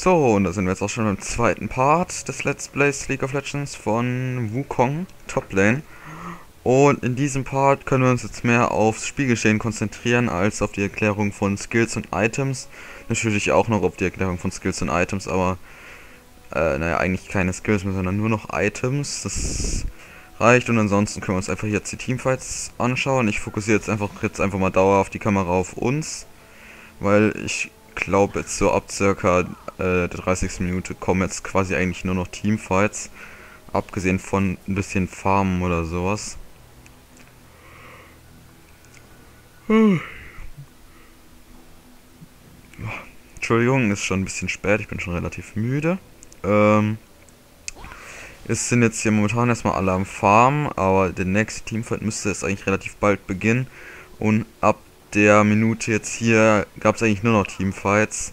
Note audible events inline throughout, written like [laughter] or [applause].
So, und da sind wir jetzt auch schon im zweiten Part des Let's Plays League of Legends von Wukong, Top Lane. Und in diesem Part können wir uns jetzt mehr aufs Spielgeschehen konzentrieren, als auf die Erklärung von Skills und Items. Natürlich auch noch auf die Erklärung von Skills und Items, aber äh, naja, eigentlich keine Skills mehr, sondern nur noch Items. Das reicht und ansonsten können wir uns einfach jetzt die Teamfights anschauen. Ich fokussiere jetzt einfach jetzt einfach mal dauerhaft die Kamera auf uns, weil ich glaube jetzt so ab circa äh, der 30. Minute kommen jetzt quasi eigentlich nur noch Teamfights. Abgesehen von ein bisschen Farmen oder sowas. Entschuldigung, ist schon ein bisschen spät, ich bin schon relativ müde. Ähm, es sind jetzt hier momentan erstmal alle am Farm, aber der nächste Teamfight müsste jetzt eigentlich relativ bald beginnen. Und ab der Minute jetzt hier gab es eigentlich nur noch Teamfights,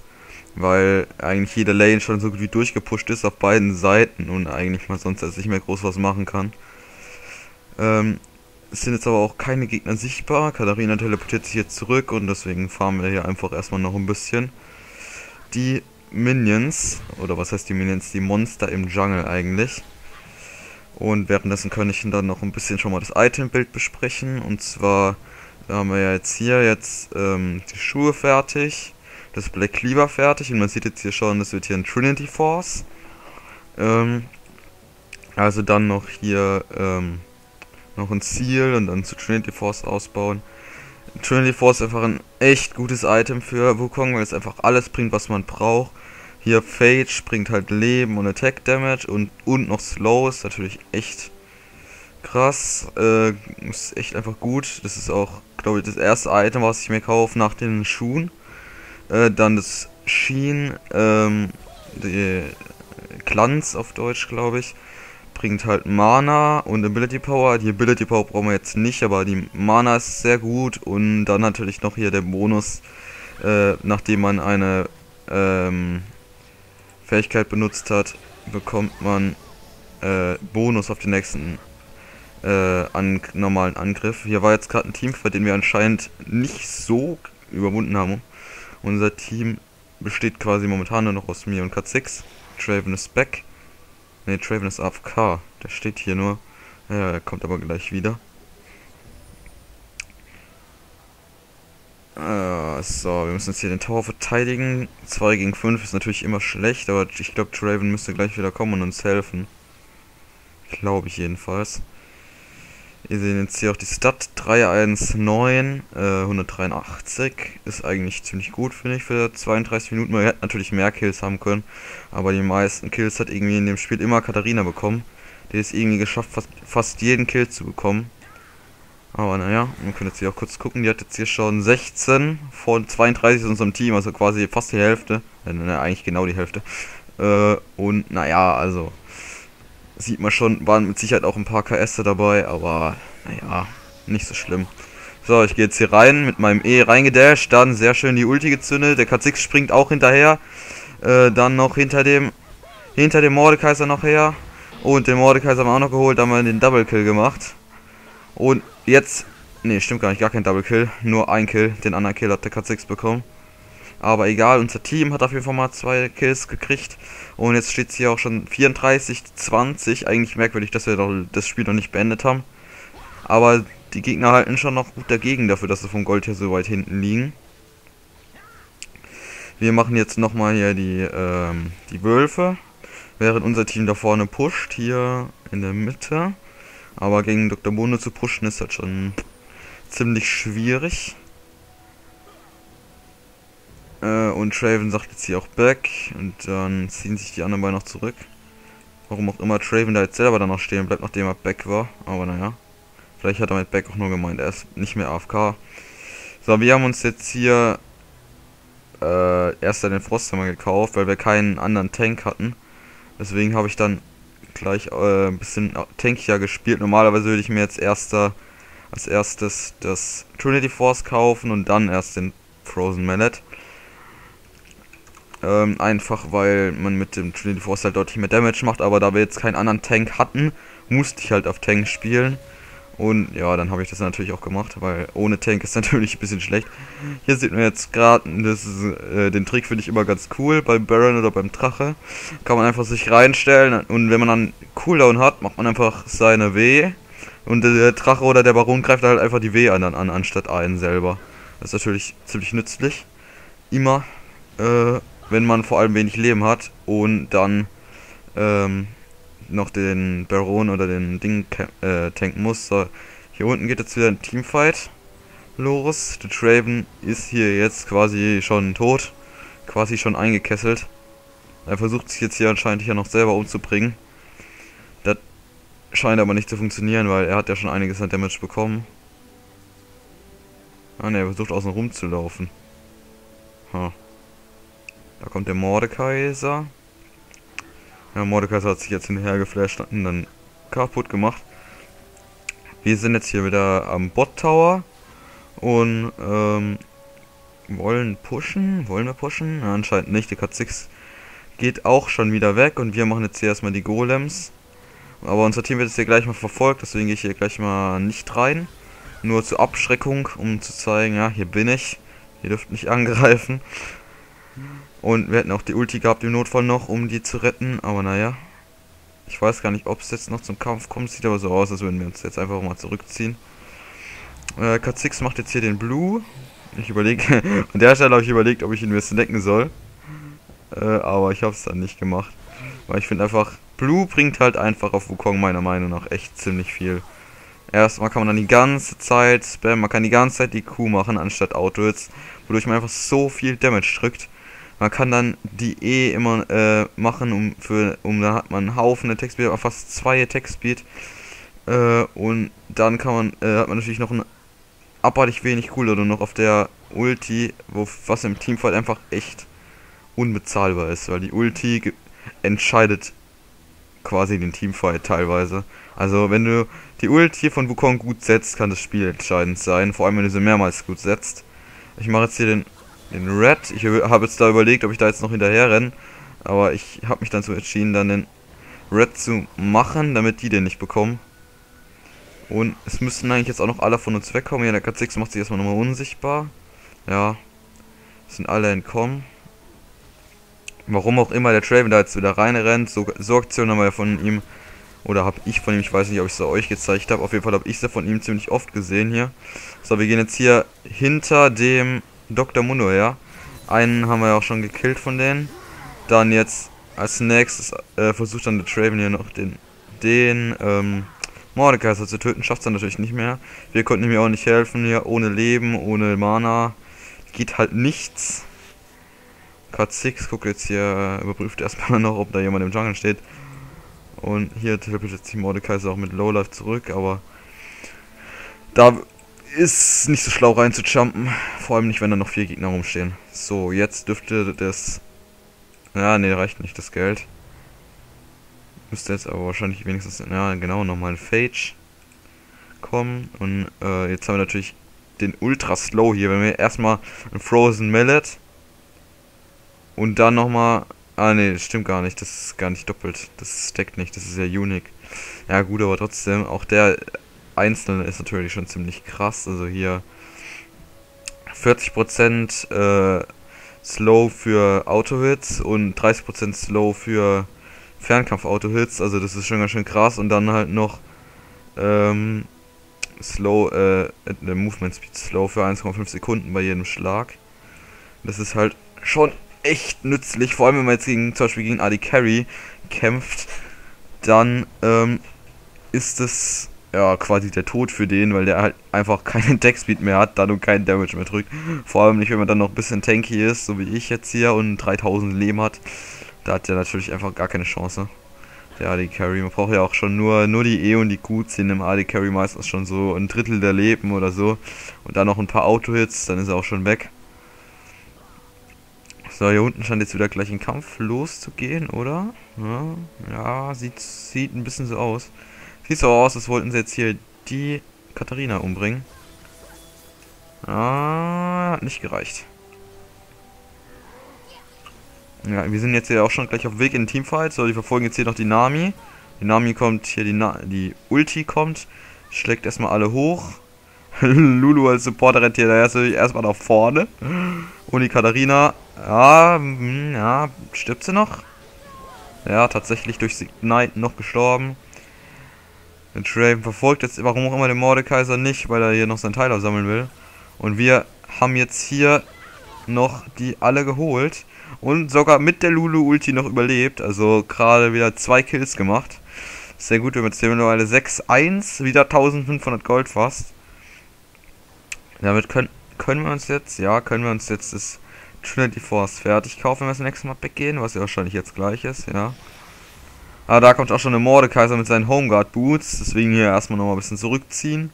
weil eigentlich jede Lane schon so gut wie durchgepusht ist auf beiden Seiten und eigentlich mal sonst jetzt nicht mehr groß was machen kann. Ähm, es sind jetzt aber auch keine Gegner sichtbar. Katharina teleportiert sich jetzt zurück und deswegen fahren wir hier einfach erstmal noch ein bisschen. Die Minions, oder was heißt die Minions, die Monster im Jungle eigentlich. Und währenddessen kann ich dann noch ein bisschen schon mal das Itembild besprechen. Und zwar haben wir ja jetzt hier jetzt ähm, die Schuhe fertig, das Black Cleaver fertig und man sieht jetzt hier schon, das wird hier ein Trinity Force. Ähm, also dann noch hier ähm, noch ein Ziel und dann zu Trinity Force ausbauen. Trinity Force ist einfach ein echt gutes Item für Wukong, weil es einfach alles bringt, was man braucht. Hier Phage bringt halt Leben und Attack Damage und, und noch Slow ist natürlich echt krass. Äh, ist echt einfach gut. Das ist auch, glaube ich, das erste Item, was ich mir kaufe nach den Schuhen. Äh, dann das Sheen, ähm, die Glanz auf Deutsch, glaube ich. Bringt halt Mana und Ability Power. Die Ability Power brauchen wir jetzt nicht, aber die Mana ist sehr gut. Und dann natürlich noch hier der Bonus, äh, nachdem man eine ähm, Fähigkeit benutzt hat, bekommt man äh, Bonus auf den nächsten äh, an normalen Angriff. Hier war jetzt gerade ein Team, für den wir anscheinend nicht so überwunden haben. Unser Team besteht quasi momentan nur noch aus mir und K6. Traven ist back. Ne, Traven ist AFK. Der steht hier nur. Ja, er kommt aber gleich wieder. Äh, so, wir müssen jetzt hier den Tower verteidigen. 2 gegen 5 ist natürlich immer schlecht, aber ich glaube, Traven müsste gleich wieder kommen und uns helfen. Glaube ich jedenfalls. Ihr seht jetzt hier auch die Stat 319, äh, 183. Ist eigentlich ziemlich gut, finde ich, für 32 Minuten. Man hätte natürlich mehr Kills haben können, aber die meisten Kills hat irgendwie in dem Spiel immer Katharina bekommen. Die ist irgendwie geschafft, fast, fast jeden Kill zu bekommen. Aber naja, wir können jetzt hier auch kurz gucken. Die hat jetzt hier schon 16 von 32 in unserem Team, also quasi fast die Hälfte. Äh, eigentlich genau die Hälfte. Äh, und naja, also sieht man schon, waren mit Sicherheit auch ein paar KS dabei, aber naja, nicht so schlimm. So, ich gehe jetzt hier rein, mit meinem E reingedasht, dann sehr schön die Ulti gezündet, der K6 springt auch hinterher, äh, dann noch hinter dem, hinter dem Mordekaiser noch her, und den Mordekaiser haben wir auch noch geholt, haben wir den Double Kill gemacht. Und jetzt, ne, stimmt gar nicht, gar kein Double Kill, nur ein Kill, den anderen Kill hat der K6 bekommen. Aber egal, unser Team hat auf jeden Fall mal zwei Kills gekriegt. Und jetzt steht es hier auch schon 34-20. Eigentlich merkwürdig, dass wir doch das Spiel noch nicht beendet haben. Aber die Gegner halten schon noch gut dagegen, dafür, dass sie vom Gold hier so weit hinten liegen. Wir machen jetzt nochmal hier die, ähm, die Wölfe. Während unser Team da vorne pusht, hier in der Mitte. Aber gegen Dr. Bono zu pushen ist halt schon ziemlich schwierig. Äh, und Traven sagt jetzt hier auch back. Und dann ziehen sich die anderen beiden noch zurück. Warum auch immer Traven da jetzt selber dann noch stehen bleibt, nachdem er back war. Aber naja. Vielleicht hat er mit back auch nur gemeint, er ist nicht mehr AFK. So, wir haben uns jetzt hier äh, erst den Frosthammer gekauft, weil wir keinen anderen Tank hatten. Deswegen habe ich dann gleich äh, ein bisschen tankiger gespielt. Normalerweise würde ich mir jetzt erster, als erstes das Trinity Force kaufen und dann erst den Frozen Mallet. Ähm, einfach weil man mit dem Trinity Force halt deutlich mehr Damage macht, aber da wir jetzt keinen anderen Tank hatten, musste ich halt auf Tank spielen. Und ja, dann habe ich das natürlich auch gemacht, weil ohne Tank ist [laughs] natürlich ein bisschen schlecht. Hier sieht man jetzt gerade, äh, den Trick finde ich immer ganz cool, beim Baron oder beim Drache. Kann man einfach sich reinstellen und wenn man dann Cooldown hat, macht man einfach seine W. Und der Drache oder der Baron greift halt einfach die W an, an anstatt einen selber. Das ist natürlich ziemlich nützlich. Immer, äh, wenn man vor allem wenig Leben hat und dann ähm, noch den Baron oder den Ding äh, tanken muss. So, hier unten geht jetzt wieder ein Teamfight los. Der Traven ist hier jetzt quasi schon tot. Quasi schon eingekesselt. Er versucht sich jetzt hier anscheinend hier noch selber umzubringen. Das scheint aber nicht zu funktionieren, weil er hat ja schon einiges an Damage bekommen. Ah ne, er versucht außen rum zu laufen. Ha. Da kommt der Mordekaiser. Ja, Mordekaiser hat sich jetzt hinterher geflasht und dann kaputt gemacht. Wir sind jetzt hier wieder am Bot Tower und ähm, wollen pushen. Wollen wir pushen? Ja, anscheinend nicht. Die K6 geht auch schon wieder weg und wir machen jetzt hier erstmal die Golems. Aber unser Team wird jetzt hier gleich mal verfolgt, deswegen gehe ich hier gleich mal nicht rein. Nur zur Abschreckung, um zu zeigen, ja, hier bin ich. Ihr dürft nicht [laughs] angreifen. Und wir hätten auch die Ulti gehabt im Notfall noch, um die zu retten. Aber naja. Ich weiß gar nicht, ob es jetzt noch zum Kampf kommt. Sieht aber so aus, als würden wir uns jetzt einfach mal zurückziehen. Äh, K6 macht jetzt hier den Blue. Ich überlege, [laughs] an der Stelle habe ich überlegt, ob ich ihn mir decken soll. Äh, aber ich habe es dann nicht gemacht. Weil ich finde einfach, Blue bringt halt einfach auf Wukong meiner Meinung nach echt ziemlich viel. Erstmal kann man dann die ganze Zeit spammen, man kann die ganze Zeit die Q machen anstatt Auto-Hits, wodurch man einfach so viel Damage drückt. Man kann dann die E immer äh, machen, um für um da hat man einen Haufen Attack Speed, aber fast zwei Speed. Äh, und dann kann man äh, hat man natürlich noch ein abartig wenig Cooler noch auf der Ulti, wo was im Teamfight einfach echt unbezahlbar ist, weil die Ulti entscheidet quasi den Teamfight teilweise. Also wenn du die Ulti von Wukong gut setzt, kann das Spiel entscheidend sein, vor allem wenn du sie mehrmals gut setzt. Ich mache jetzt hier den den Red. Ich habe jetzt da überlegt, ob ich da jetzt noch hinterher renne. Aber ich habe mich dann so entschieden, dann den Red zu machen, damit die den nicht bekommen. Und es müssten eigentlich jetzt auch noch alle von uns wegkommen. Ja, der K6 macht sich erstmal nochmal unsichtbar. Ja, sind alle entkommen. Warum auch immer der Traven da jetzt wieder reinrennt. So, so Aktionen haben wir ja von ihm. Oder habe ich von ihm, ich weiß nicht, ob ich es euch gezeigt habe. Auf jeden Fall habe ich sie von ihm ziemlich oft gesehen hier. So, wir gehen jetzt hier hinter dem Dr. Mundo, ja. Einen haben wir ja auch schon gekillt von denen. Dann jetzt als nächstes äh, versucht dann der Traven hier noch den, den ähm, Mordekaiser zu töten. Schafft es dann natürlich nicht mehr. Wir konnten ihm auch nicht helfen hier. Ohne Leben, ohne Mana. Geht halt nichts. K6 guckt jetzt hier, überprüft erstmal [laughs] noch, ob da jemand im Jungle steht. Und hier teleportiert sich Mordekaiser auch mit Lowlife zurück, aber da ist nicht so schlau rein zu jumpen. Vor allem nicht, wenn da noch vier Gegner rumstehen. So, jetzt dürfte das... Ja, ne, reicht nicht das Geld. Müsste jetzt aber wahrscheinlich wenigstens... Ja, genau, nochmal ein Phage kommen. Und äh, jetzt haben wir natürlich den Ultra Slow hier. Wenn wir erstmal ein Frozen Mallet und dann nochmal... Ah, ne, stimmt gar nicht. Das ist gar nicht doppelt. Das steckt nicht. Das ist ja unique. Ja, gut, aber trotzdem, auch der Einzelne ist natürlich schon ziemlich krass. Also hier 40% äh, Slow für Auto-Hits und 30% Slow für Fernkampf-Auto-Hits. Also das ist schon ganz schön krass. Und dann halt noch ähm, Slow, äh, Movement Speed Slow für 1,5 Sekunden bei jedem Schlag. Das ist halt schon echt nützlich. Vor allem wenn man jetzt gegen, zum Beispiel gegen Adi Carry kämpft, dann ähm, ist es ja, quasi der Tod für den, weil der halt einfach [laughs] keinen Deckspeed mehr hat, dann und keinen Damage mehr drückt. Vor allem nicht, wenn man dann noch ein bisschen tanky ist, so wie ich jetzt hier, und 3000 Leben hat. Da hat der natürlich einfach gar keine Chance. Der AD Carry. Man braucht ja auch schon nur, nur die E und die Q ziehen im AD Carry meistens schon so ein Drittel der Leben oder so. Und dann noch ein paar Auto-Hits, dann ist er auch schon weg. So, hier unten scheint jetzt wieder gleich ein Kampf loszugehen, oder? Ja, ja sieht, sieht ein bisschen so aus. Sieht so aus, als wollten sie jetzt hier die Katharina umbringen. Ah, hat nicht gereicht. Ja, wir sind jetzt hier auch schon gleich auf Weg in den Teamfight. So, die verfolgen jetzt hier noch die Nami. Die Nami kommt hier, die, Na die Ulti kommt. Schlägt erstmal alle hoch. [laughs] Lulu als Supporter rennt hier erstmal nach vorne. Und die Katharina, ja, hm, ja, stirbt sie noch? Ja, tatsächlich durch Ignite noch gestorben. Der Draven verfolgt jetzt, warum auch immer, den Mordekaiser nicht, weil er hier noch seinen Teil sammeln will. Und wir haben jetzt hier noch die alle geholt. Und sogar mit der Lulu-Ulti noch überlebt. Also gerade wieder zwei Kills gemacht. Sehr gut, wir haben jetzt mittlerweile 6-1, wieder 1500 Gold fast. Damit können, können wir uns jetzt, ja, können wir uns jetzt das Trinity Force fertig kaufen, wenn wir das nächste Mal weggehen, was ja wahrscheinlich jetzt gleich ist, ja. Aber da kommt auch schon der Mordekaiser mit seinen Homeguard Boots, deswegen hier erstmal nochmal ein bisschen zurückziehen.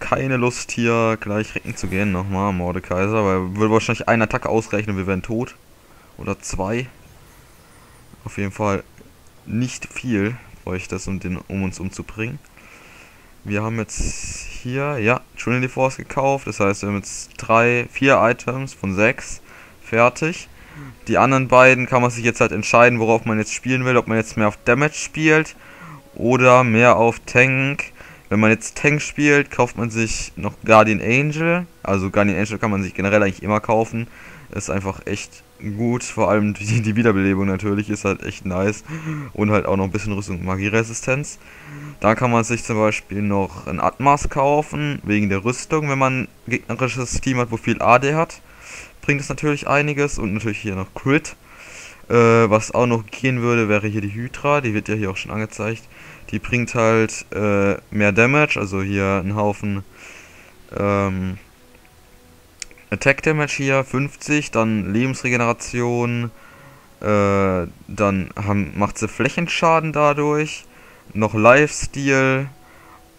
Keine Lust hier gleich recken zu gehen, nochmal Mordekaiser, weil würde wahrscheinlich eine Attacke ausreichen und wir wären tot. Oder zwei. Auf jeden Fall nicht viel bräuchte das, um, den, um uns umzubringen. Wir haben jetzt hier, ja, Trinity Force gekauft. Das heißt, wir haben jetzt drei, vier Items von sechs fertig. Die anderen beiden kann man sich jetzt halt entscheiden, worauf man jetzt spielen will. Ob man jetzt mehr auf Damage spielt oder mehr auf Tank. Wenn man jetzt Tank spielt, kauft man sich noch Guardian Angel. Also Guardian Angel kann man sich generell eigentlich immer kaufen. Ist einfach echt gut. Vor allem [laughs] die, die Wiederbelebung natürlich ist halt echt nice. Und halt auch noch ein bisschen Rüstung und Magieresistenz. Dann kann man sich zum Beispiel noch ein Atmas kaufen, wegen der Rüstung, wenn man ein gegnerisches Team hat, wo viel AD hat bringt es natürlich einiges und natürlich hier noch Crit. Äh, was auch noch gehen würde, wäre hier die Hydra, die wird ja hier auch schon angezeigt. Die bringt halt äh, mehr Damage, also hier ein Haufen ähm, Attack Damage hier, 50, dann Lebensregeneration, äh, dann haben, macht sie Flächenschaden dadurch, noch Lifesteal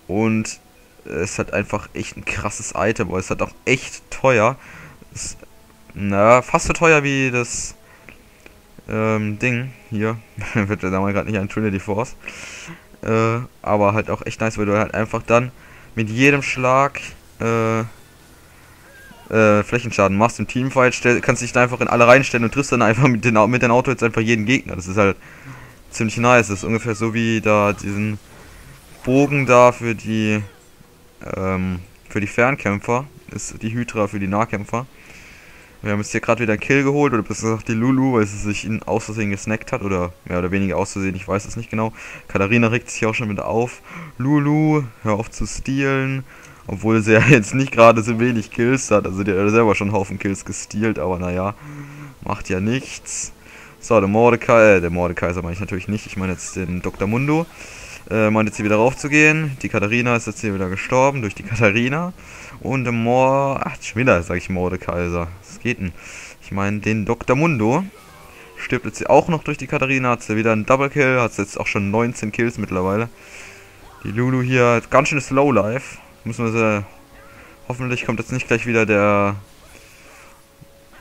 und es hat einfach echt ein krasses Item, aber es hat auch echt teuer. Es na, fast so teuer wie das ähm, Ding hier. [laughs] Wird der damals gerade nicht ein Trinity Force. Äh, aber halt auch echt nice, weil du halt einfach dann mit jedem Schlag äh, äh, Flächenschaden machst im Teamfight, stell, kannst dich da einfach in alle reinstellen und triffst dann einfach mit den, mit den Auto jetzt einfach jeden Gegner. Das ist halt ziemlich nice. Das ist ungefähr so wie da diesen Bogen da für die ähm, für die Fernkämpfer. Ist die Hydra für die Nahkämpfer. Wir haben jetzt hier gerade wieder einen Kill geholt, oder besser gesagt die Lulu, weil sie sich ihn aus gesnackt hat, oder mehr oder weniger aus Versehen, ich weiß es nicht genau. Katharina regt sich auch schon wieder auf. Lulu, hör auf zu stealen. Obwohl sie [laughs] ja jetzt nicht gerade so wenig Kills hat, also die hat selber schon einen Haufen Kills gestealt, aber naja, macht ja nichts. So, der Mordecai, äh, der Mordekaiser meine ich natürlich nicht, ich meine jetzt den Dr. Mundo. Äh, meint jetzt hier wieder raufzugehen. Die Katharina ist jetzt hier wieder gestorben durch die Katharina. Und der Mor... Ach, schon sag ich Mordekaiser. Geht denn? Ich meine, den Dr. Mundo stirbt jetzt auch noch durch die Katharina. Hat sie wieder einen Double Kill. Hat jetzt auch schon 19 Kills mittlerweile. Die Lulu hier hat ganz schönes Lowlife. Müssen wir sie... Hoffentlich kommt jetzt nicht gleich wieder der...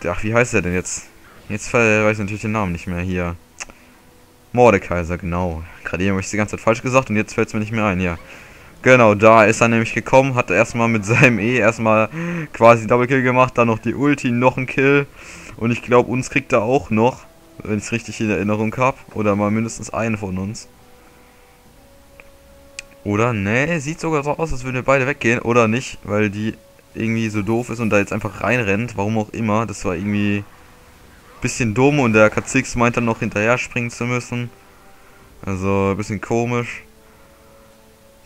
der ach, wie heißt der denn jetzt? Jetzt weiß ich natürlich den Namen nicht mehr hier. Mordekaiser, genau. Gerade eben habe ich die ganze Zeit falsch gesagt und jetzt fällt es mir nicht mehr ein, ja. Genau, da ist er nämlich gekommen, hat erstmal mit seinem E erstmal quasi Double Kill gemacht, dann noch die Ulti, noch ein Kill. Und ich glaube, uns kriegt er auch noch, wenn ich es richtig in Erinnerung habe. Oder mal mindestens einen von uns. Oder? Ne, sieht sogar so aus, als würden wir beide weggehen. Oder nicht, weil die irgendwie so doof ist und da jetzt einfach reinrennt. Warum auch immer. Das war irgendwie bisschen dumm und der K6 meint dann noch hinterher springen zu müssen. Also ein bisschen komisch.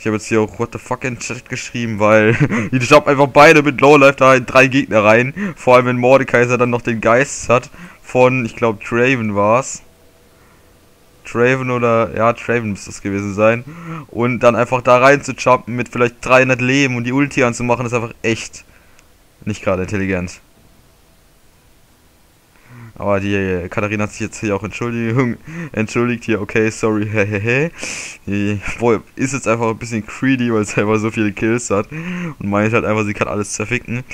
Ich habe jetzt hier auch What the fuck in Chat geschrieben, weil [laughs] ich habe einfach beide mit Lowlife da in drei Gegner rein. Vor allem wenn Mordekaiser dann noch den Geist hat von, ich glaube, Traven war's. Traven oder, ja, Traven müsste es gewesen sein. Und dann einfach da rein zu jumpen mit vielleicht 300 Leben und die Ulti anzumachen, ist einfach echt nicht gerade intelligent. Aber die Katharina hat sich jetzt hier auch Entschuldigung, entschuldigt hier, okay, sorry, [laughs] hehehe. Die boah, ist jetzt einfach ein bisschen greedy, weil sie einfach so viele Kills hat. Und meint halt einfach, sie kann alles zerficken.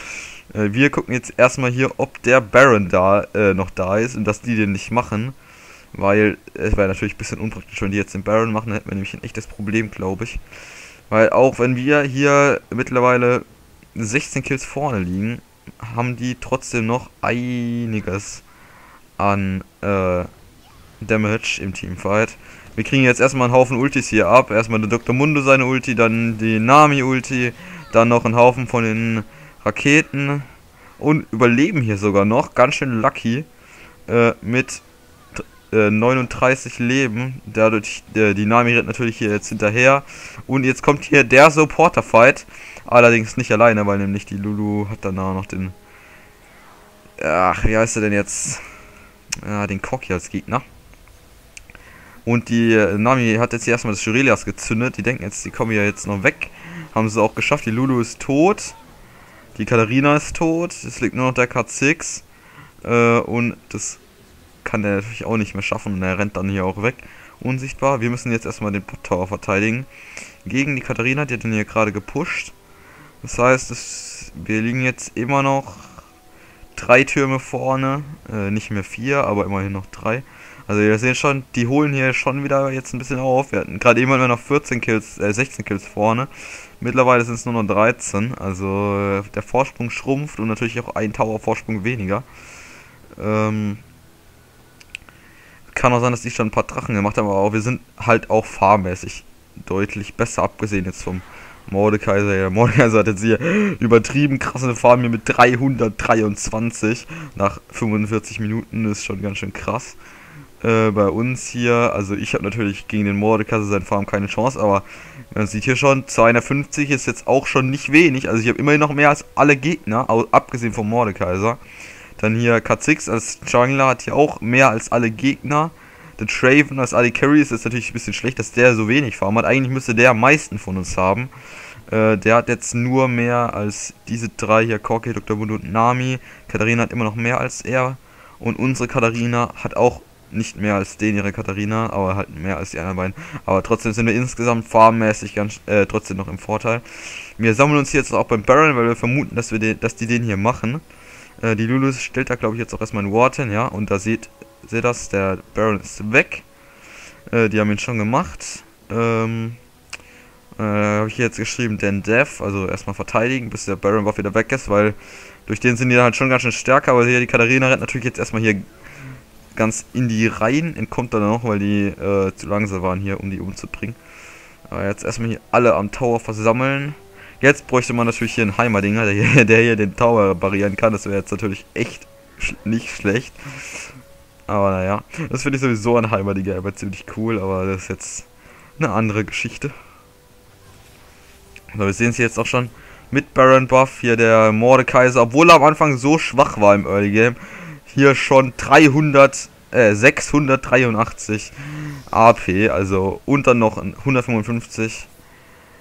Äh, wir gucken jetzt erstmal hier, ob der Baron da äh, noch da ist und dass die den nicht machen. Weil es wäre natürlich ein bisschen unpraktisch, wenn die jetzt den Baron machen, dann hätten wir nämlich ein echtes Problem, glaube ich. Weil auch wenn wir hier mittlerweile 16 Kills vorne liegen, haben die trotzdem noch einiges an äh, Damage im Teamfight. Wir kriegen jetzt erstmal einen Haufen Ultis hier ab. Erstmal der Dr. Mundo seine Ulti, dann die Nami-Ulti, dann noch einen Haufen von den Raketen. Und überleben hier sogar noch, ganz schön lucky, äh, mit äh, 39 Leben. Dadurch, äh, die Nami rennt natürlich hier jetzt hinterher. Und jetzt kommt hier der Supporter-Fight. Allerdings nicht alleine, weil nämlich die Lulu hat dann auch noch den... Ach, wie heißt er denn jetzt? Ja, den Koki als Gegner. Und die äh, Nami hat jetzt hier erstmal das Shurelias gezündet. Die denken jetzt, die kommen ja jetzt noch weg. Haben sie auch geschafft. Die Lulu ist tot. Die Katharina ist tot. Es liegt nur noch der K6. Äh, und das kann er natürlich auch nicht mehr schaffen. Und er rennt dann hier auch weg. Unsichtbar. Wir müssen jetzt erstmal den Pot Tower verteidigen. Gegen die Katharina. Die hat den hier gerade gepusht. Das heißt, es, wir liegen jetzt immer noch drei Türme vorne. Äh, nicht mehr vier, aber immerhin noch drei. Also ihr seht schon, die holen hier schon wieder jetzt ein bisschen auf. Wir hatten gerade eben noch 14 Kills, äh, 16 Kills vorne. Mittlerweile sind es nur noch 13. Also äh, der Vorsprung schrumpft und natürlich auch ein Tower Vorsprung weniger. Ähm, kann auch sein, dass die schon ein paar Drachen gemacht haben, aber wir sind halt auch fahrmäßig deutlich besser, abgesehen jetzt vom Mordekaiser. Ja, Mordekaiser hat jetzt hier übertrieben krasse Farm hier mit 323 nach 45 Minuten. Ist schon ganz schön krass äh, bei uns hier. Also ich habe natürlich gegen den Mordekaiser seinen Farm keine Chance, aber man sieht hier schon, 250 ist jetzt auch schon nicht wenig. Also ich habe immerhin noch mehr als alle Gegner, abgesehen vom Mordekaiser. Dann hier K6 als Jungler hat hier auch mehr als alle Gegner. Der Traven als Ali Carries ist natürlich ein bisschen schlecht, dass der so wenig Farm hat. Eigentlich müsste der am meisten von uns haben. Äh, der hat jetzt nur mehr als diese drei hier, Korki, Dr. Mundo und Nami. Katharina hat immer noch mehr als er. Und unsere Katharina hat auch nicht mehr als den ihre Katharina, aber halt mehr als die anderen beiden. Aber trotzdem sind wir insgesamt farmmäßig ganz äh, trotzdem noch im Vorteil. Wir sammeln uns jetzt auch beim Baron, weil wir vermuten, dass wir den, dass die den hier machen. Äh, die Lulu stellt da glaube ich jetzt auch erstmal ein Ward hin, ja. Und da seht, seht das, der Baron ist weg. Äh, die haben ihn schon gemacht. Ähm, äh, habe ich jetzt geschrieben, den Death, also erstmal verteidigen, bis der Baron Buff wieder weg ist, weil durch den sind die halt schon ganz schön stärker, aber hier die Katharina rennt natürlich jetzt erstmal hier ganz in die Reihen, entkommt dann noch, weil die äh, zu langsam waren hier, um die umzubringen. Aber jetzt erstmal hier alle am Tower versammeln. Jetzt bräuchte man natürlich hier einen Heimerdinger, der hier, [laughs] der hier den Tower reparieren kann. Das wäre jetzt natürlich echt sch nicht schlecht. Aber naja, das finde ich sowieso ein Heimerdinger, aber ziemlich cool, aber das ist jetzt eine andere Geschichte. So, wir sehen es jetzt auch schon mit Baron Buff, hier der Mordekaiser, obwohl er am Anfang so schwach war im Early Game, hier schon 300, äh, 683 AP, also und dann noch 155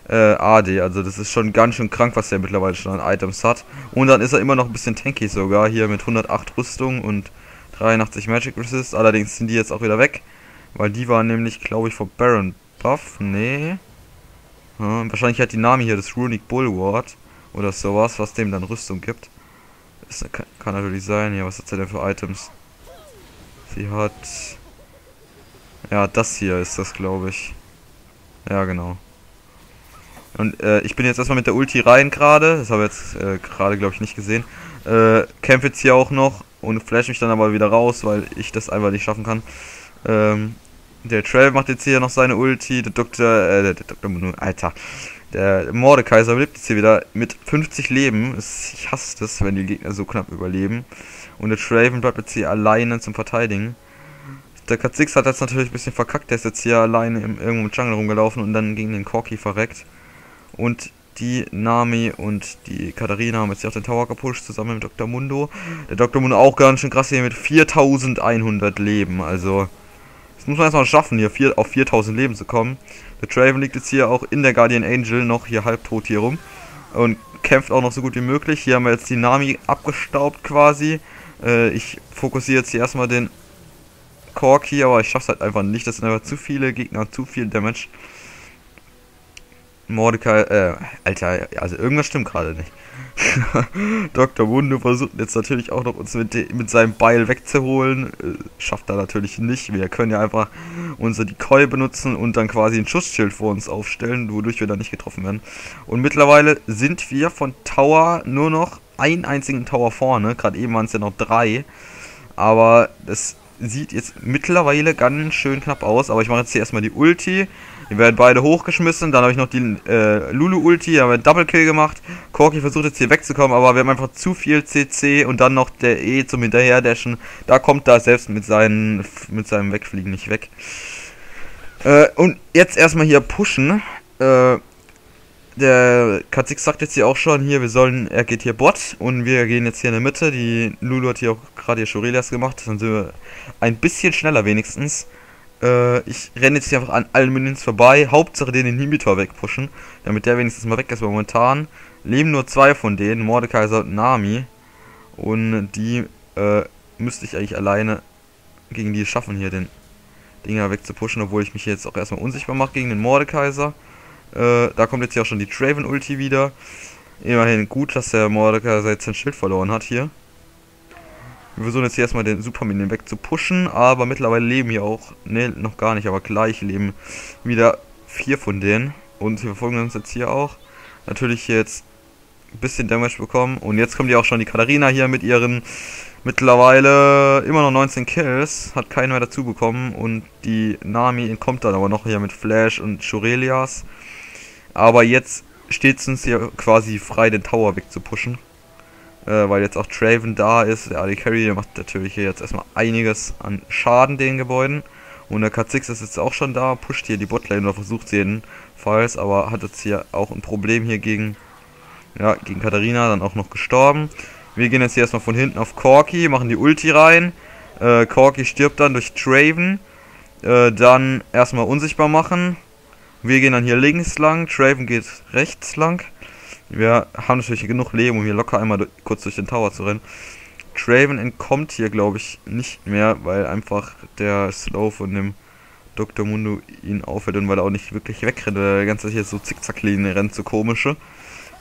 äh, AD, also das ist schon ganz schön krank, was der mittlerweile schon an Items hat. Und dann ist er immer noch ein bisschen tanky sogar, hier mit 108 Rüstung und 83 Magic Resist, allerdings sind die jetzt auch wieder weg, weil die waren nämlich, glaube ich, vor Baron Buff, nee. Ja, wahrscheinlich hat die Name hier das Runic Bulward oder sowas, was dem dann Rüstung gibt. Das kann, kann natürlich sein. Ja, was hat sie denn für Items? Sie hat... Ja, das hier ist das, glaube ich. Ja, genau. Und äh, ich bin jetzt erstmal mit der Ulti rein gerade. Das habe ich jetzt äh, gerade, glaube ich, nicht gesehen. Äh, kämpfe jetzt hier auch noch und flash mich dann aber wieder raus, weil ich das einfach nicht schaffen kann. Ähm, der Trail macht jetzt hier noch seine Ulti. Der Doktor, äh, der, Doktor, Alter. Der Mordekaiser lebt jetzt hier wieder mit 50 Leben. Ich hasse das, wenn die Gegner so knapp überleben. Und der Traven bleibt jetzt hier alleine zum Verteidigen. Der K6 hat jetzt natürlich ein bisschen verkackt. Der ist jetzt hier alleine im, irgendwo im Jungle rumgelaufen und dann gegen den Corki verreckt. Und die Nami und die Katharina haben jetzt hier auch den Tower gepusht, zusammen mit Dr. Mundo. Der Dr. Mundo auch ganz schön krass hier mit 4100 Leben. Also, muss man erstmal schaffen, hier vier, auf 4000 Leben zu kommen. Der Traven liegt jetzt hier auch in der Guardian Angel noch hier halbtot hier rum. Und kämpft auch noch so gut wie möglich. Hier haben wir jetzt die Nami abgestaubt quasi. Äh, ich fokussiere jetzt hier erstmal den Corki, aber ich schaff's halt einfach nicht. Das sind einfach zu viele Gegner, zu viel Damage. Mordecai, äh, Alter, also irgendwas stimmt gerade nicht. [laughs] Dr. Wundo versucht jetzt natürlich auch noch uns mit, mit seinem Beil wegzuholen. Äh, schafft er natürlich nicht. Wir können ja einfach unser Decoy benutzen und dann quasi ein Schussschild vor uns aufstellen, wodurch wir dann nicht getroffen werden. Und mittlerweile sind wir von Tower nur noch einen einzigen Tower vorne. Gerade eben waren es ja noch drei. Aber das sieht jetzt mittlerweile ganz schön knapp aus, aber ich mache jetzt hier erstmal die Ulti. Die werden beide hochgeschmissen, dann habe ich noch die äh, Lulu-Ulti, da haben wir Double-Kill gemacht. Corky versucht jetzt hier wegzukommen, aber wir haben einfach zu viel CC und dann noch der E zum Hinterherdashen. Da kommt er selbst mit, seinen, mit seinem Wegfliegen nicht weg. Äh, und jetzt erstmal hier pushen. Äh, der Kazik sagt jetzt hier auch schon, hier, wir sollen, er geht hier Bot und wir gehen jetzt hier in der Mitte. Die Lulu hat hier auch gerade ihr Shurelias gemacht, dann sind wir ein bisschen schneller wenigstens. Äh, ich renne jetzt hier einfach an allen Minions vorbei, Hauptsache den Inhibitor wegpushen, damit der wenigstens mal weg ist, momentan leben nur zwei von denen, Mordekaiser und Nami. Und die äh, müsste ich eigentlich alleine gegen die schaffen, hier den Dinger wegzupushen, obwohl ich mich jetzt auch erstmal unsichtbar mache gegen den Mordekaiser. Äh, da kommt jetzt ja auch schon die Traven-Ulti wieder. Immerhin gut, dass der Mordekaiser jetzt sein Schild verloren hat hier. Wir versuchen jetzt hier erstmal den Superminion wegzupushen, aber mittlerweile leben hier auch, ne, noch gar nicht, aber gleich leben wieder vier von denen. Und wir verfolgen uns jetzt hier auch. Natürlich jetzt ein bisschen Damage bekommen. Und jetzt kommt ja auch schon die Katharina hier mit ihren mittlerweile immer noch 19 Kills. Hat keinen mehr dazu bekommen. Und die Nami entkommt dann aber noch hier mit Flash und Shurelias. Aber jetzt steht es uns hier quasi frei, den Tower wegzupushen. Äh, weil jetzt auch Traven da ist. Der AD Carry der macht natürlich hier jetzt erstmal einiges an Schaden den Gebäuden. Und der K6 ist jetzt auch schon da, pusht hier die Botlane oder versucht sie jedenfalls, aber hat jetzt hier auch ein Problem hier gegen, ja, gegen Katharina, dann auch noch gestorben. Wir gehen jetzt hier erstmal von hinten auf Corky, machen die Ulti rein. Äh, Corky stirbt dann durch Traven. Äh, dann erstmal unsichtbar machen. Wir gehen dann hier links lang, Traven geht rechts lang. Wir haben natürlich genug Leben, um hier locker einmal kurz durch den Tower zu rennen. Traven entkommt hier, glaube ich, nicht mehr, weil einfach der Slow von dem Dr. Mundo ihn auffällt und weil er auch nicht wirklich wegrennt. Der ganze hier so Zickzack-Linie rennt, so komische.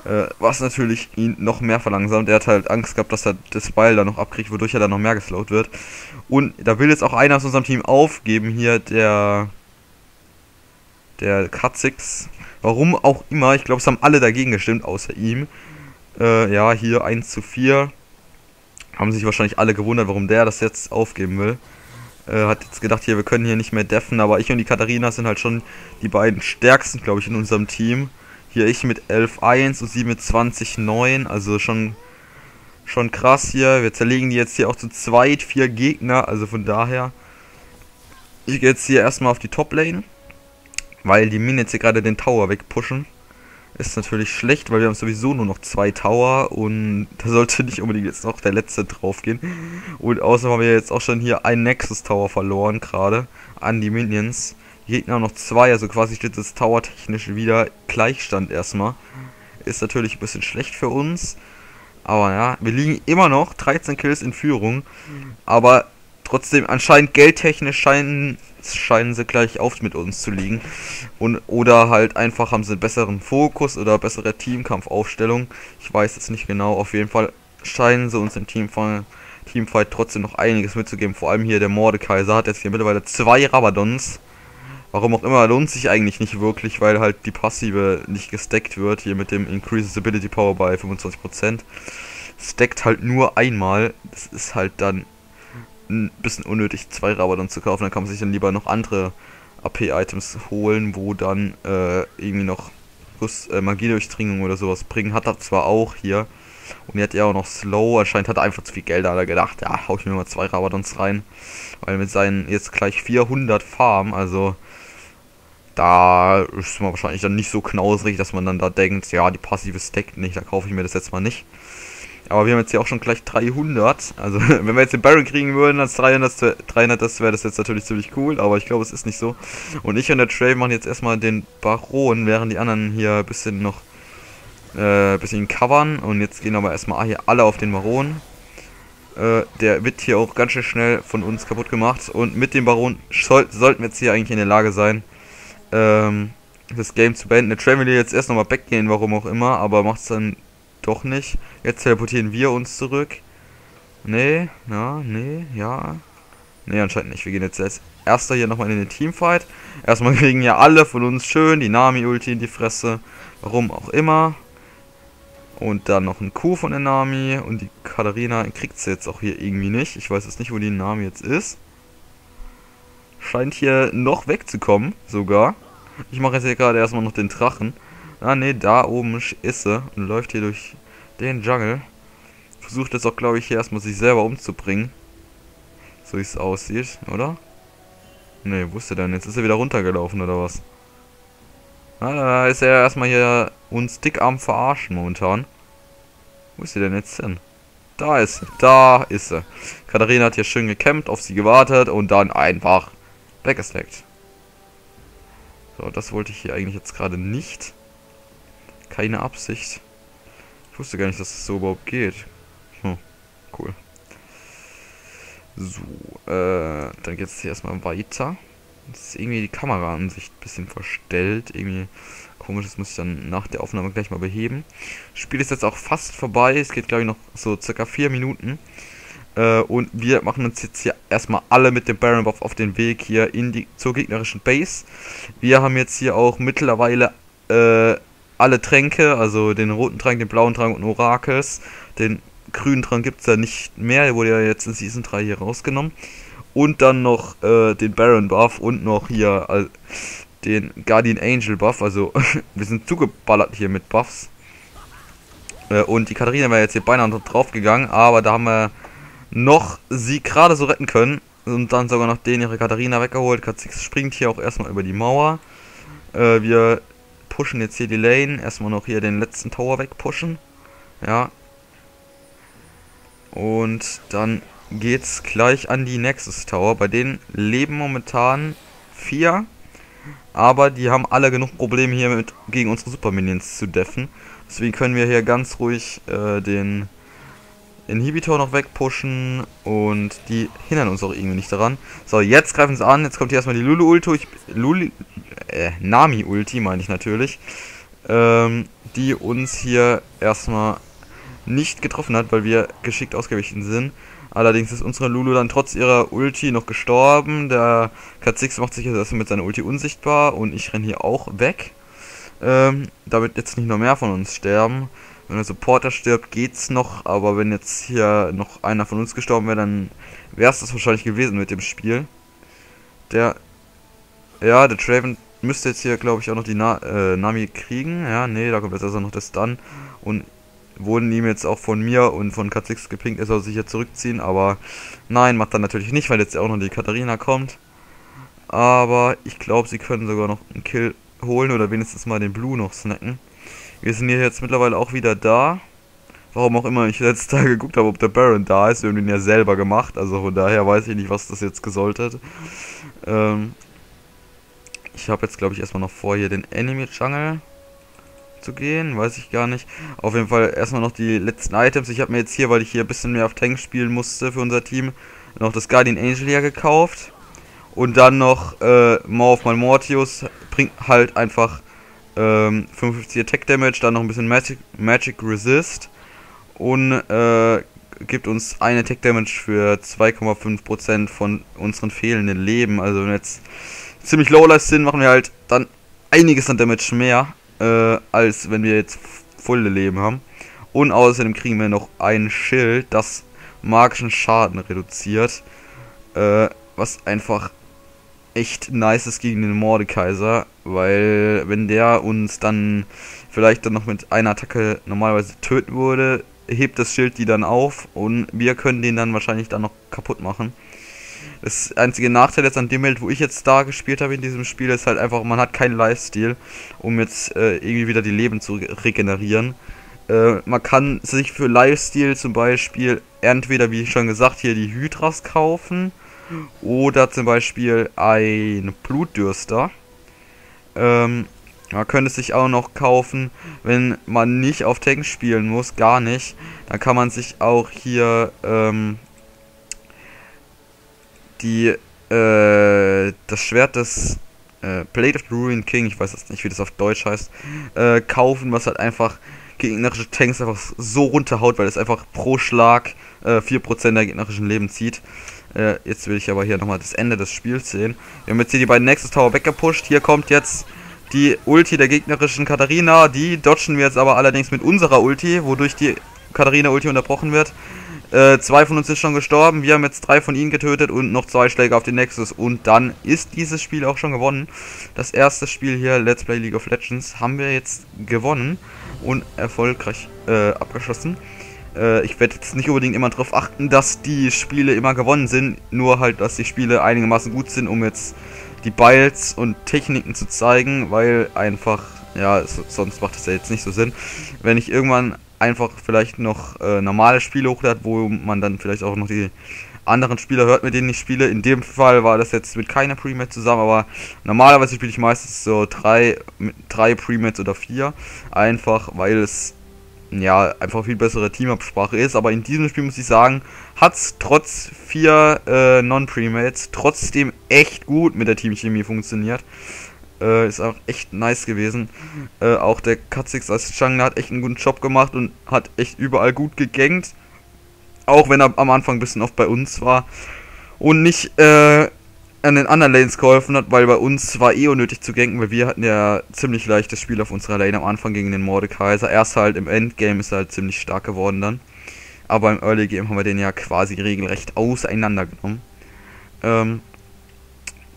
Äh, was natürlich ihn noch mehr verlangsamt. Er hat halt Angst gehabt, dass er das Beil da noch abkriegt, wodurch er dann noch mehr geslowt wird. Und da will jetzt auch einer aus unserem Team aufgeben, hier der der Katzix. Warum auch immer, ich glaube, es haben alle dagegen gestimmt, außer ihm. Äh, ja, hier 1 zu 4. Haben sich wahrscheinlich alle gewundert, warum der das jetzt aufgeben will. Äh, hat jetzt gedacht, hier, wir können hier nicht mehr deffen, aber ich und die Katharina sind halt schon die beiden stärksten, glaube ich, in unserem Team. Hier ich mit 11-1 und sie mit 20-9, also schon, schon krass hier. Wir zerlegen die jetzt hier auch zu zweit, vier Gegner, also von daher. Ich gehe jetzt hier erstmal auf die Top-Lane. Weil die jetzt hier gerade den Tower wegpushen. Ist natürlich schlecht, weil wir haben sowieso nur noch zwei Tower und da sollte nicht unbedingt jetzt noch der letzte draufgehen. Und außerdem haben wir jetzt auch schon hier einen Nexus Tower verloren gerade an die Minions. Die Gegner noch zwei, also quasi steht das Tower technisch wieder Gleichstand erstmal. Ist natürlich ein bisschen schlecht für uns. Aber ja, wir liegen immer noch 13 Kills in Führung. Aber trotzdem anscheinend geldtechnisch scheinen scheinen sie gleich auf mit uns zu liegen. Und, oder halt einfach haben sie einen besseren Fokus oder bessere Teamkampfaufstellung. Ich weiß es nicht genau. Auf jeden Fall scheinen sie uns im Teamfight, Teamfight trotzdem noch einiges mitzugeben. Vor allem hier der Mordekaiser hat jetzt hier mittlerweile zwei Rabadons. Warum auch immer, lohnt sich eigentlich nicht wirklich, weil halt die Passive nicht gestackt wird. Hier mit dem Increases Ability Power bei 25%. Stackt halt nur einmal. Das ist halt dann ein bisschen unnötig, zwei Rabadon zu kaufen. Dann kann man sich dann lieber noch andere AP-Items holen, wo dann äh, irgendwie noch Rüst, äh, Magiedurchdringung oder sowas bringen. Hat er zwar auch hier. Und jetzt ja auch noch Slow. Anscheinend hat er einfach zu viel Geld da hat er gedacht, ja, hau ich mir mal zwei Rabadons rein. Weil mit seinen jetzt gleich 400 Farm, also da ist man wahrscheinlich dann nicht so knausrig, dass man dann da denkt, ja, die passive stackt nicht, da kaufe ich mir das jetzt mal nicht. Aber wir haben jetzt hier auch schon gleich 300. Also, [laughs] wenn wir jetzt den Baron kriegen würden als 300, 300 das wäre das jetzt natürlich ziemlich cool. Aber ich glaube, es ist nicht so. Und ich und der Trey machen jetzt erstmal den Baron, während die anderen hier ein bisschen noch äh, ein bisschen covern. Und jetzt gehen aber erstmal hier alle auf den Baron. Äh, der wird hier auch ganz schön schnell von uns kaputt gemacht. Und mit dem Baron soll, sollten wir jetzt hier eigentlich in der Lage sein, ähm, das Game zu beenden. Der Trey will jetzt erst nochmal backgehen, warum auch immer. Aber macht es dann doch nicht. Jetzt teleportieren wir uns zurück. Nee, ja, nee, ja. Nee, anscheinend nicht. Wir gehen jetzt als erster hier nochmal in den Teamfight. Erstmal [laughs] kriegen ja alle von uns schön die Nami-Ulti in die Fresse. Warum auch immer. Und dann noch ein Q von der Nami. Und die Katharina kriegt sie jetzt auch hier irgendwie nicht. Ich weiß jetzt nicht, wo die Nami jetzt ist. scheint hier noch wegzukommen, sogar. Ich mache jetzt hier gerade erstmal noch den Drachen. Ah, ne, da oben ist sie und läuft hier durch den Jungle. Versucht jetzt auch, glaube ich, hier erstmal sich selber umzubringen. So wie es aussieht, oder? Ne, wusste denn? Jetzt ist er wieder runtergelaufen, oder was? Ah, da ist er erstmal hier uns dick am Verarschen momentan. Wo ist sie denn jetzt hin? Da ist sie. Da ist sie. Katharina hat hier schön gekämpft, auf sie gewartet und dann einfach weggesteckt. So, das wollte ich hier eigentlich jetzt gerade nicht. Keine Absicht. Ich wusste gar nicht, dass es das so überhaupt geht. Hm, cool. So, äh, dann geht es hier erstmal weiter. Jetzt ist irgendwie die Kameraansicht ein bisschen verstellt. Irgendwie komisch, das muss ich dann nach der Aufnahme gleich mal beheben. Das Spiel ist jetzt auch fast vorbei. Es geht, glaube ich, noch so circa vier Minuten. Äh, und wir machen uns jetzt hier erstmal alle mit dem Baron Buff auf den Weg hier in die zur gegnerischen Base. Wir haben jetzt hier auch mittlerweile äh, alle Tränke, also den roten Trank, den blauen Trank und Orakels. Den grünen Trank gibt es ja nicht mehr, der wurde ja jetzt in Season 3 hier rausgenommen. Und dann noch äh, den Baron Buff und noch hier äh, den Guardian Angel Buff. Also [laughs] wir sind zugeballert hier mit Buffs. Äh, und die Katharina wäre jetzt hier beinahe drauf gegangen, aber da haben wir noch sie gerade so retten können. Und dann sogar noch den ihre Katharina weggeholt. K6 springt hier auch erstmal über die Mauer. Äh, wir pushen jetzt hier die Lane. Erstmal noch hier den letzten Tower wegpushen. Ja. Und dann geht's gleich an die Nexus Tower. Bei denen leben momentan vier. Aber die haben alle genug Probleme hier mit gegen unsere Super Minions zu deffen. Deswegen können wir hier ganz ruhig äh, den Inhibitor noch wegpushen. Und die hindern uns auch irgendwie nicht daran. So, jetzt greifen sie an. Jetzt kommt hier erstmal die. Lulu, äh, Nami-Ulti meine ich natürlich. Ähm, die uns hier erstmal nicht getroffen hat, weil wir geschickt ausgewichen sind. Allerdings ist unsere Lulu dann trotz ihrer Ulti noch gestorben. Der K6 macht sich jetzt erstmal mit seiner Ulti unsichtbar und ich renne hier auch weg. Ähm, damit jetzt nicht noch mehr von uns sterben. Wenn der Supporter stirbt, geht's noch, aber wenn jetzt hier noch einer von uns gestorben wäre, dann wäre es das wahrscheinlich gewesen mit dem Spiel. Der, ja, der Traven müsste jetzt hier, glaube ich, auch noch die Na äh, Nami kriegen. Ja, nee, da kommt jetzt also noch das Stun. Und wurden ihm jetzt auch von mir und von K6 gepinkt, er soll sich jetzt zurückziehen, aber nein, macht er natürlich nicht, weil jetzt auch noch die Katharina kommt. Aber ich glaube, sie können sogar noch einen Kill holen oder wenigstens mal den Blue noch snacken. Wir sind hier jetzt mittlerweile auch wieder da. Warum auch immer ich letztes Tag [laughs] geguckt habe, ob der Baron da ist. Wir haben ihn ja selber gemacht, also von daher weiß ich nicht, was das jetzt gesollt hat. Ähm ich habe jetzt, glaube ich, erstmal noch vor, hier den Enemy Jungle zu gehen, weiß ich gar nicht. Auf jeden Fall erstmal noch die letzten Items. Ich habe mir jetzt hier, weil ich hier ein bisschen mehr auf Tank spielen musste für unser Team, noch das Guardian Angel hier gekauft. Und dann noch äh, More of Malmortius bringt halt einfach ähm, 55 Attack Damage, dann noch ein bisschen Magic, Magic Resist und äh, gibt uns eine Attack Damage für 2,5% von unseren fehlenden Leben. Also wenn wir jetzt ziemlich low life sind, machen wir halt dann einiges an Damage mehr äh, als wenn wir jetzt volle Leben haben. Und außerdem kriegen wir noch ein Schild, das magischen Schaden reduziert. Äh, was einfach echt nice ist gegen den Mordekaiser, weil wenn der uns dann vielleicht dann noch mit einer Attacke normalerweise töten würde, hebt das Schild die dann auf und wir können den dann wahrscheinlich dann noch kaputt machen. Das einzige Nachteil jetzt an dem Bild, wo ich jetzt da gespielt habe in diesem Spiel, ist halt einfach, man hat keinen Lifesteal, um jetzt äh, irgendwie wieder die Leben zu regenerieren. Äh, man kann sich für Lifesteal zum Beispiel entweder, wie schon gesagt, hier die Hydras kaufen oder zum Beispiel ein Blutdürster. Ähm, man könnte sich auch noch kaufen, wenn man nicht auf Tank spielen muss, gar nicht. Dann kann man sich auch hier ähm, die, äh, das Schwert des äh, Blade of the Ruin King, ich weiß jetzt nicht, wie das auf Deutsch heißt, äh, kaufen, was halt einfach gegnerische Tanks einfach so runterhaut, weil es einfach pro Schlag äh, 4% der gegnerischen Leben zieht. Äh, jetzt will ich aber hier nochmal das Ende des Spiels sehen. Wir haben jetzt hier die beiden Nexus Tower weggepusht. Hier kommt jetzt die Ulti der gegnerischen Katharina. Die dodgen wir jetzt aber allerdings mit unserer Ulti, wodurch die Katharina Ulti unterbrochen wird. Äh, zwei von uns sind schon gestorben. Wir haben jetzt drei von ihnen getötet und noch zwei Schläge auf den Nexus. Und dann ist dieses Spiel auch schon gewonnen. Das erste Spiel hier, Let's Play League of Legends, haben wir jetzt gewonnen und erfolgreich äh, abgeschlossen. Äh, ich werde jetzt nicht unbedingt immer darauf achten, dass die Spiele immer gewonnen sind. Nur halt, dass die Spiele einigermaßen gut sind, um jetzt die Builds und Techniken zu zeigen. Weil einfach, ja, sonst macht das ja jetzt nicht so Sinn. Wenn ich irgendwann einfach vielleicht noch äh, normale Spiele hochlädt, wo man dann vielleicht auch noch die anderen Spieler hört, mit denen ich spiele. In dem Fall war das jetzt mit keiner Premade zusammen, aber normalerweise spiele ich meistens so drei, drei Premades oder vier. Einfach weil es ja einfach viel bessere Teamabsprache ist. Aber in diesem Spiel muss ich sagen, hat es trotz vier äh, Non-Premates trotzdem echt gut mit der Teamchemie funktioniert. Äh, ist auch echt nice gewesen. Äh, auch der Katzix als Jungler hat echt einen guten Job gemacht und hat echt überall gut gegankt. Auch wenn er am Anfang ein bisschen oft bei uns war. Und nicht äh, an den anderen Lanes geholfen hat, weil bei uns war eh unnötig zu ganken, weil wir hatten ja ziemlich leichtes Spiel auf unserer Lane am Anfang gegen den Mordekaiser. Erst halt im Endgame ist er halt ziemlich stark geworden dann. Aber im Early Game haben wir den ja quasi regelrecht auseinandergenommen. Ähm,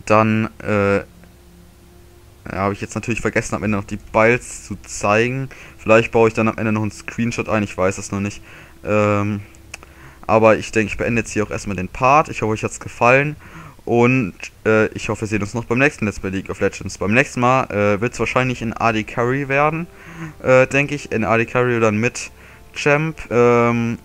dann äh, ja, habe ich jetzt natürlich vergessen, am Ende noch die Biles zu zeigen. Vielleicht baue ich dann am Ende noch einen Screenshot ein, ich weiß es noch nicht. Ähm, aber ich denke, ich beende jetzt hier auch erstmal den Part. Ich hoffe, euch hat es gefallen. Und äh, ich hoffe, wir sehen uns noch beim nächsten Let's Play League of Legends. Beim nächsten Mal äh, wird es wahrscheinlich in AD Carry werden, äh, denke ich. In AD Carry oder mit Champ. Ähm,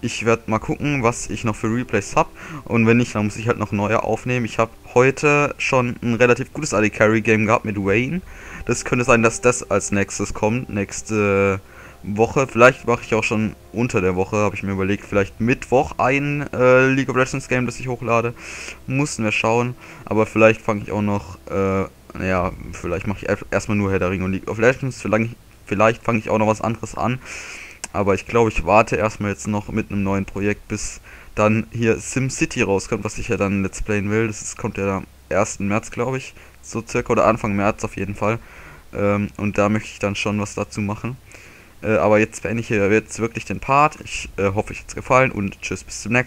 ich werde mal gucken, was ich noch für Replays habe. Und wenn nicht, dann muss ich halt noch neue aufnehmen. Ich habe heute schon ein relativ gutes AD Carry Game gehabt mit Wayne. Das könnte sein, dass das als nächstes kommt. Nächste Woche. Vielleicht mache ich auch schon unter der Woche, habe ich mir überlegt. Vielleicht Mittwoch ein äh, League of Legends Game, das ich hochlade. Mussten wir schauen. Aber vielleicht fange ich auch noch, äh, naja, vielleicht mache ich erstmal nur Herr der Ringe und League of Legends. Vielleicht, vielleicht fange ich auch noch was anderes an. Aber ich glaube, ich warte erstmal jetzt noch mit einem neuen Projekt, bis dann hier SimCity rauskommt, was ich ja dann Let's Playen will. Das ist, kommt ja am 1. März, glaube ich. So circa, oder Anfang März auf jeden Fall. Ähm, und da möchte ich dann schon was dazu machen. Äh, aber jetzt beende ich hier jetzt wirklich den Part. Ich äh, hoffe, euch hat es gefallen und tschüss, bis zum nächsten Mal.